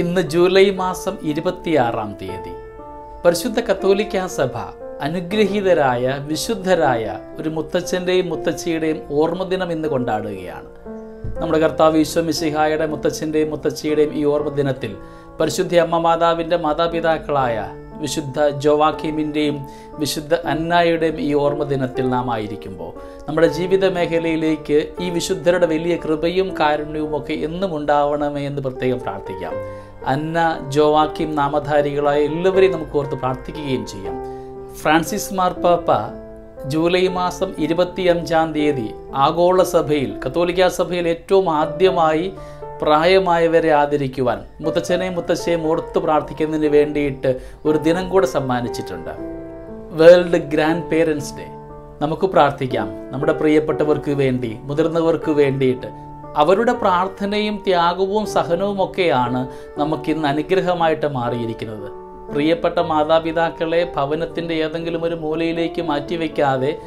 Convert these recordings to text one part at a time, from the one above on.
ഇന്ന് ജൂലൈ മാസം ഇരുപത്തിയാറാം തീയതി. പരിശുദ്ധ കത്തോലിക്ക സഭ അനുഗ്രഹീതരായ വിശുദ്ധരായ ഒരു മുത്തച്ഛന്റെയും മുത്തച്ഛിയുടെയും ഓർമ്മദിനം ഇന്ന് കൊണ്ടാടുകയാണ്. നമ്മുടെ കർത്താവ് ഈശ്വമിശിഹായുടെ മുത്തച്ഛന്റെയും മുത്തച്ഛിയുടെയും ഈ ഓർമ്മദിനത്തിൽ പരിശുദ്ധ അമ്മ മാതാവിന്റെ മാതാപിതാക്കളായ വിശുദ്ധ ജോവാക്കിമിന്റെയും വിശുദ്ധ അന്നായുടെയും ഈ ഓർമ്മ ദിനത്തിൽ നാം ആയിരിക്കുമ്പോൾ നമ്മുടെ ജീവിത മേഖലയിലേക്ക് ഈ വിശുദ്ധരുടെ വലിയ കൃപയും കാരുണ്യവും ഒക്കെ എന്നും ഉണ്ടാവണമേ എന്ന് പ്രത്യേകം പ്രാർത്ഥിക്കാം. അന്ന ജോവാക്കിം നാമധാരികളായ എല്ലാവരെയും നമുക്ക് ഓർത്ത് പ്രാർത്ഥിക്കുകയും ചെയ്യാം. ഫ്രാൻസിസ് മാർപ്പാപ്പ ജൂലൈ മാസം ഇരുപത്തിയഞ്ചാം തീയതി ആഗോള സഭയിൽ കത്തോലിക്ക സഭയിൽ ഏറ്റവും ആദ്യമായി പ്രായമായവരെ ആദരിക്കുവാൻ മുത്തച്ഛനെയും മുത്തശ്ശിയെ ഓർത്ത് പ്രാർത്ഥിക്കുന്നതിന് വേണ്ടിയിട്ട് ഒരു ദിനം കൂടെ സമ്മാനിച്ചിട്ടുണ്ട്. World grand parents day. നമുക്ക് പ്രാർത്ഥിക്കാം. നമ്മുടെ പ്രിയപ്പെട്ടവർക്ക് വേണ്ടി മുതിർന്നവർക്ക് വേണ്ടിയിട്ട്. അവരുടെ പ്രാർത്ഥനയും ത്യാഗവും സഹനവും ഒക്കെയാണ് നമുക്കിന്ന് അനുഗ്രഹമായിട്ട് മാറിയിരിക്കുന്നത്. പ്രിയപ്പെട്ട മാതാപിതാക്കളെ ഭവനത്തിന്റെ ഏതെങ്കിലും ഒരു മൂലയിലേക്ക് മാറ്റിവെക്കാതെ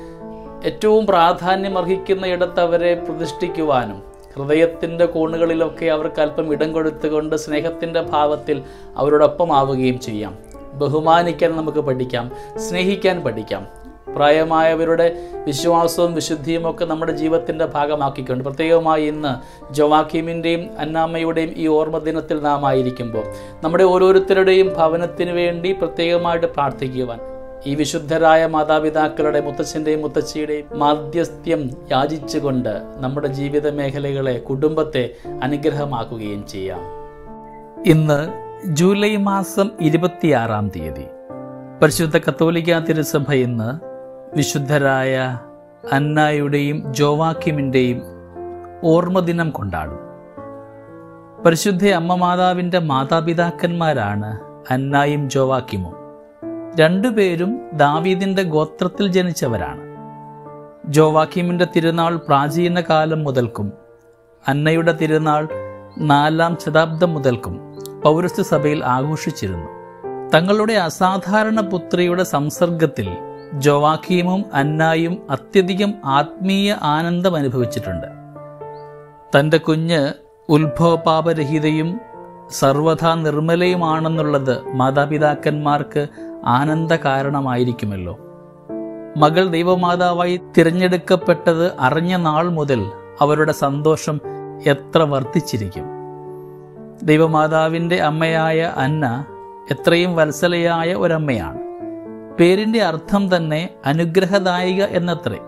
ഏറ്റവും പ്രാധാന്യം അർഹിക്കുന്ന ഇടത്തവരെ പ്രതിഷ്ഠിക്കുവാനും ഹൃദയത്തിന്റെ കോണുകളിലൊക്കെ അവർക്ക് അല്പം ഇടം കൊടുത്തുകൊണ്ട് സ്നേഹത്തിന്റെ ഭാവത്തിൽ അവരോടൊപ്പം ആവുകയും ചെയ്യാം. ബഹുമാനിക്കാൻ നമുക്ക് പഠിക്കാം സ്നേഹിക്കാൻ പഠിക്കാം. പ്രായമായവരുടെ വിശ്വാസവും വിശുദ്ധിയും ഒക്കെ നമ്മുടെ ജീവിതത്തിന്റെ ഭാഗമാക്കിക്കൊണ്ട് പ്രത്യേകമായി ഇന്ന് ജവാക്കിമിന്റെയും അന്നാമ്മയുടെയും ഈ ഓർമ്മ ദിനത്തിൽ നാം ആയിരിക്കുമ്പോൾ നമ്മുടെ ഓരോരുത്തരുടെയും ഭവനത്തിന് വേണ്ടി പ്രത്യേകമായിട്ട് പ്രാർത്ഥിക്കുവാൻ ഈ വിശുദ്ധരായ മാതാപിതാക്കളുടെ മുത്തച്ഛന്റെയും മുത്തച്ഛിയുടെയും മാധ്യസ്ഥ്യം യാചിച്ചുകൊണ്ട് നമ്മുടെ ജീവിത മേഖലകളെ കുടുംബത്തെ അനുഗ്രഹമാക്കുകയും ചെയ്യാം. ഇന്ന് ജൂലൈ മാസം ഇരുപത്തിയാറാം തീയതി. പരിശുദ്ധ കത്തോലിക്ക തിരുസഭ ഇന്ന് വിശുദ്ധരായ അന്നായുടെയും ജോവാക്കിമിന്റെയും ഓർമ്മദിനം കൊണ്ടാടും. പരിശുദ്ധ അമ്മ മാതാവിന്റെ മാതാപിതാക്കന്മാരാണ് അന്നായും ജോവാക്കിമും രണ്ടുപേരും ദാവീദിന്റെ ഗോത്രത്തിൽ ജനിച്ചവരാണ്. ജോവാക്കിമിന്റെ തിരുനാൾ പ്രാചീന കാലം മുതൽക്കും അന്നയുടെ തിരുനാൾ നാലാം ശതാബ്ദം മുതൽക്കും പൗരസ്ത്യ സഭയിൽ ആഘോഷിച്ചിരുന്നു. തങ്ങളുടെ അസാധാരണ പുത്രിയുടെ സംസർഗത്തിൽ ജോവാക്കീമും അന്നായും അത്യധികം ആത്മീയ ആനന്ദം അനുഭവിച്ചിട്ടുണ്ട് തന്റെ കുഞ്ഞ് ഉത്ഭവപാപരഹിതയും സർവഥാ നിർമ്മലയുമാണെന്നുള്ളത് മാതാപിതാക്കന്മാർക്ക് ആനന്ദ കാരണമായിരിക്കുമല്ലോ മകൾ ദൈവമാതാവായി തിരഞ്ഞെടുക്കപ്പെട്ടത് അറിഞ്ഞ നാൾ മുതൽ അവരുടെ സന്തോഷം എത്ര വർദ്ധിച്ചിരിക്കും. ദൈവമാതാവിന്റെ അമ്മയായ അന്ന എത്രയും വത്സലയായ ഒരമ്മയാണ്. പേരിന്റെ അർത്ഥം തന്നെ അനുഗ്രഹദായിക എന്നത്രേ.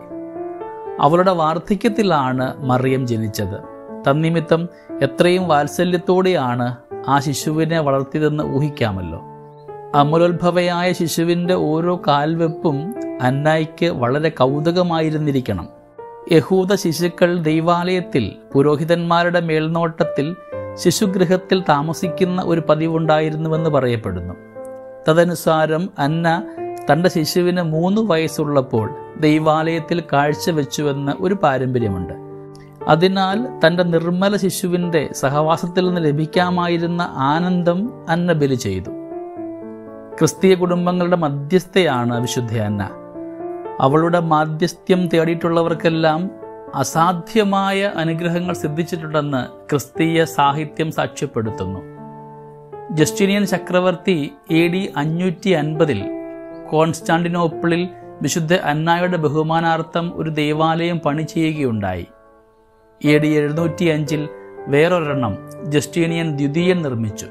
അവളുടെ വാർദ്ധക്യത്തിലാണ് മറിയം ജനിച്ചത്. തന്നിമിത്തം എത്രയും വാത്സല്യത്തോടെയാണ് ആ ശിശുവിനെ വളർത്തിയതെന്ന് ഊഹിക്കാമല്ലോ. അമലോത്ഭവയായ ശിശുവിന്റെ ഓരോ കാൽവെപ്പും അന്നായിക്ക് വളരെ കൗതുകമായിരുന്നിരിക്കണം. യഹൂദ ശിശുക്കൾ ദൈവാലയത്തിൽ പുരോഹിതന്മാരുടെ മേൽനോട്ടത്തിൽ ശിശുഗൃഹത്തിൽ താമസിക്കുന്ന ഒരു പതിവുണ്ടായിരുന്നുവെന്ന് പറയപ്പെടുന്നു. തദനുസാരം അന്ന തന്റെ ശിശുവിന് മൂന്ന് വയസ്സുള്ളപ്പോൾ ദൈവാലയത്തിൽ കാഴ്ചവെച്ചുവെന്ന് ഒരു പാരമ്പര്യമുണ്ട്. അതിനാൽ തന്റെ നിർമ്മല ശിശുവിന്റെ സഹവാസത്തിൽ നിന്ന് ലഭിക്കാമായിരുന്ന ആനന്ദം അന്ന ബലി ചെയ്തു. ക്രിസ്തീയ കുടുംബങ്ങളുടെ മധ്യസ്ഥയാണ് വിശുദ്ധ അന്ന. അവളുടെ മാധ്യസ്ഥ്യം തേടിയിട്ടുള്ളവർക്കെല്ലാം അസാധ്യമായ അനുഗ്രഹങ്ങൾ സിദ്ധിച്ചിട്ടുണ്ടെന്ന് ക്രിസ്തീയ സാഹിത്യം സാക്ഷ്യപ്പെടുത്തുന്നു. ജസ്റ്റിനിയൻ ചക്രവർത്തി എ ഡി അഞ്ഞൂറ്റി അൻപതിൽ കോൺസ്റ്റാന്റിനോപ്പിളിൽ വിശുദ്ധ അന്നായുടെ ബഹുമാനാർത്ഥം ഒരു ദേവാലയം പണി ചെയ്യുകയുണ്ടായി. എ ഡി എഴുന്നൂറ്റി അഞ്ചിൽ വേറൊരെണ്ണം ജസ്റ്റീനിയൻ ദ്വിതീയൻ നിർമ്മിച്ചു.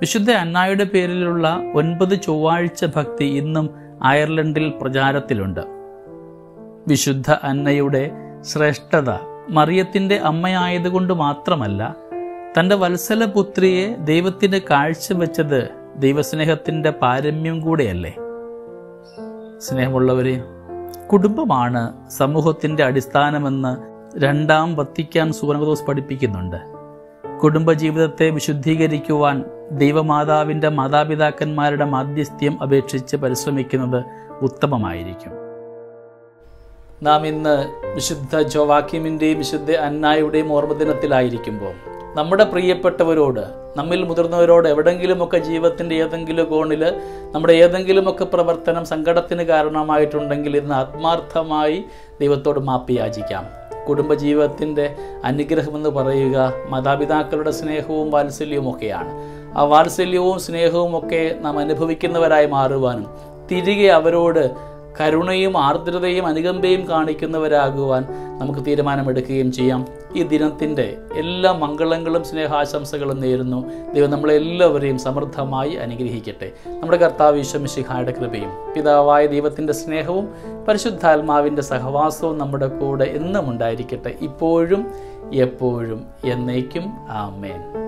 വിശുദ്ധ അന്നായുടെ പേരിലുള്ള ഒൻപത് ചൊവ്വാഴ്ച ഭക്തി ഇന്നും അയർലൻഡിൽ പ്രചാരത്തിലുണ്ട്. വിശുദ്ധ അന്നയുടെ ശ്രേഷ്ഠത മറിയത്തിന്റെ അമ്മയായതുകൊണ്ട് മാത്രമല്ല തന്റെ വത്സല വത്സലപുത്രിയെ ദൈവത്തിന് കാഴ്ചവെച്ചത് ദൈവസ്നേഹത്തിന്റെ പാരമ്യം കൂടെയല്ലേ? സ്നേഹമുള്ളവരെ കുടുംബമാണ് സമൂഹത്തിന്റെ അടിസ്ഥാനമെന്ന് രണ്ടാം വത്തിക്കാൻ സുവർണദോസ് പഠിപ്പിക്കുന്നുണ്ട്. കുടുംബജീവിതത്തെ വിശുദ്ധീകരിക്കുവാൻ ദൈവമാതാവിന്റെ മാതാപിതാക്കന്മാരുടെ മാധ്യസ്ഥ്യം അപേക്ഷിച്ച് പരിശ്രമിക്കുന്നത് ഉത്തമമായിരിക്കും. നാം ഇന്ന് വിശുദ്ധ ജോവാക്യമിന്റെയും വിശുദ്ധ അന്നായുടെയും ഓർമ്മദിനത്തിലായിരിക്കുമ്പോൾ നമ്മുടെ പ്രിയപ്പെട്ടവരോട് നമ്മിൽ മുതിർന്നവരോട് എവിടെങ്കിലുമൊക്കെ ജീവിതത്തിന്റെ ഏതെങ്കിലും കോണിൽ നമ്മുടെ ഏതെങ്കിലുമൊക്കെ പ്രവർത്തനം സങ്കടത്തിന് കാരണമായിട്ടുണ്ടെങ്കിൽ ഇന്ന് ആത്മാർത്ഥമായി ദൈവത്തോട് മാപ്പ് യാചിക്കാം. കുടുംബജീവിതത്തിന്റെ അനുഗ്രഹമെന്ന് പറയുക മാതാപിതാക്കളുടെ സ്നേഹവും വാത്സല്യവും ഒക്കെയാണ് ആ വാത്സല്യവും സ്നേഹവും ഒക്കെ നാം അനുഭവിക്കുന്നവരായി മാറുവാനും തിരികെ അവരോട് കരുണയും ആർദ്രതയും അനുകമ്പയും കാണിക്കുന്നവരാകുവാൻ നമുക്ക് തീരുമാനമെടുക്കുകയും ചെയ്യാം. ഈ ദിനത്തിന്റെ എല്ലാ മംഗളങ്ങളും സ്നേഹാശംസകളും നേരുന്നു. ദൈവം നമ്മളെല്ലാവരെയും സമൃദ്ധമായി അനുഗ്രഹിക്കട്ടെ. നമ്മുടെ കർത്താവ് ഈശ്വമിശിഹായുടെ കൃപയും പിതാവായ ദൈവത്തിന്റെ സ്നേഹവും പരിശുദ്ധാത്മാവിന്റെ സഹവാസവും നമ്മുടെ കൂടെ എന്നും ഉണ്ടായിരിക്കട്ടെ. ഇപ്പോഴും എപ്പോഴും എന്നേക്കും. ആമേൻ.